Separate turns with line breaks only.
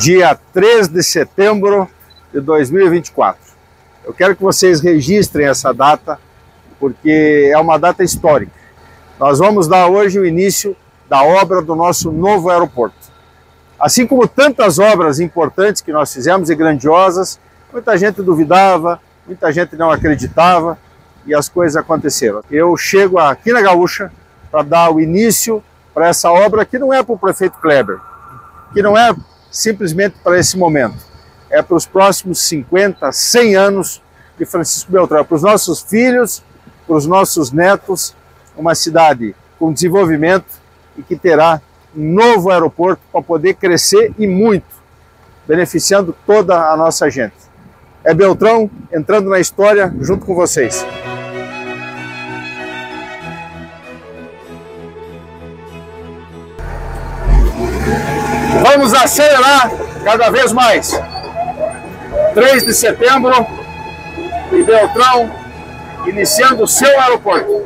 dia 3 de setembro de 2024. Eu quero que vocês registrem essa data, porque é uma data histórica. Nós vamos dar hoje o início da obra do nosso novo aeroporto. Assim como tantas obras importantes que nós fizemos e grandiosas, muita gente duvidava, muita gente não acreditava e as coisas aconteceram. Eu chego aqui na Gaúcha para dar o início para essa obra que não é para o prefeito Kleber, que não é simplesmente para esse momento, é para os próximos 50, 100 anos de Francisco Beltrão, para os nossos filhos, para os nossos netos, uma cidade com desenvolvimento e que terá um novo aeroporto para poder crescer e muito, beneficiando toda a nossa gente. É Beltrão entrando na história junto com vocês. Vamos acelerar cada vez mais. 3 de setembro e Beltrão iniciando o seu aeroporto.